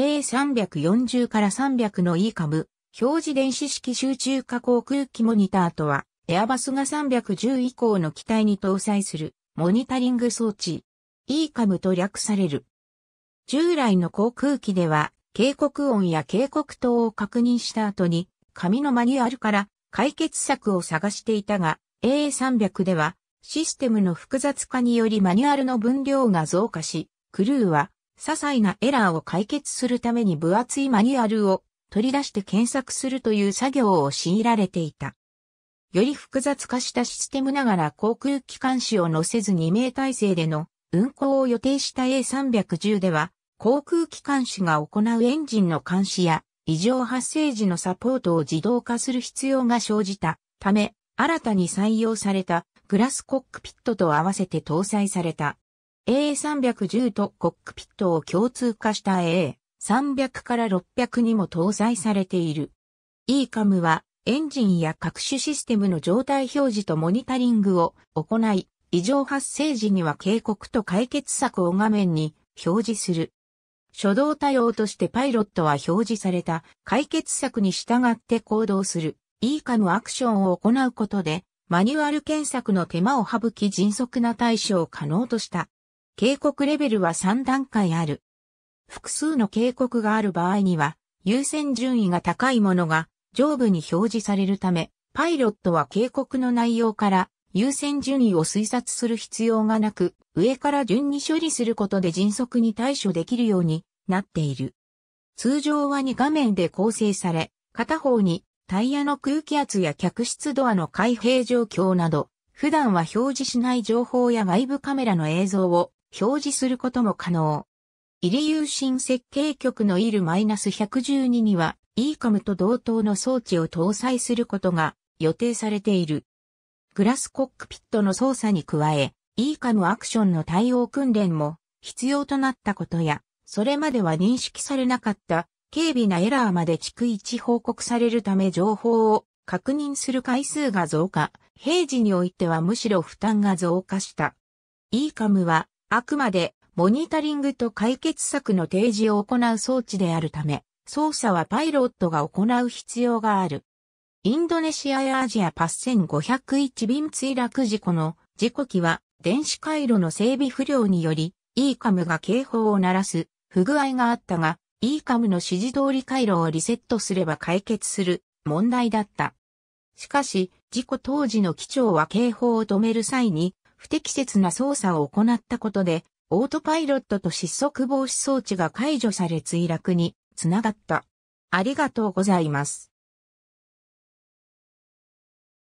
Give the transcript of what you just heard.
A340 から300の E 株、表示電子式集中化航空機モニターとは、エアバスが310以降の機体に搭載するモニタリング装置、E 株と略される。従来の航空機では、警告音や警告灯を確認した後に、紙のマニュアルから解決策を探していたが、A300 では、システムの複雑化によりマニュアルの分量が増加し、クルーは、些細なエラーを解決するために分厚いマニュアルを取り出して検索するという作業を強いられていた。より複雑化したシステムながら航空機関士を乗せず2名体制での運航を予定した A310 では、航空機関士が行うエンジンの監視や異常発生時のサポートを自動化する必要が生じたため、新たに採用されたグラスコックピットと合わせて搭載された A310 とコックピットを共通化した A300 から600にも搭載されている。ECAM はエンジンや各種システムの状態表示とモニタリングを行い、異常発生時には警告と解決策を画面に表示する。初動対応としてパイロットは表示された解決策に従って行動する ECAM アクションを行うことでマニュアル検索の手間を省き迅速な対処を可能とした。警告レベルは3段階ある。複数の警告がある場合には優先順位が高いものが上部に表示されるため、パイロットは警告の内容から優先順位を推察する必要がなく、上から順に処理することで迅速に対処できるようになっている。通常は2画面で構成され、片方にタイヤの空気圧や客室ドアの開閉状況など、普段は表示しない情報や外部カメラの映像を表示することも可能。イリユーシン設計局の IL-112 には ECAM と同等の装置を搭載することが予定されている。グラスコックピットの操作に加え、ECAM アクションの対応訓練も必要となったことや、それまでは認識されなかった軽微なエラーまで逐一報告されるため情報を確認する回数が増加、平時においてはむしろ負担が増加した。ECAM はあくまでモニタリングと解決策の提示を行う装置であるため、操作はパイロットが行う必要がある。インドネシアやアジアパッセン501便墜落事故の事故機は電子回路の整備不良により ECAM が警報を鳴らす不具合があったが ECAM の指示通り回路をリセットすれば解決する問題だった。しかし事故当時の機長は警報を止める際に不適切な操作を行ったことでオートパイロットと失速防止装置が解除され墜落につながった。ありがとうございます。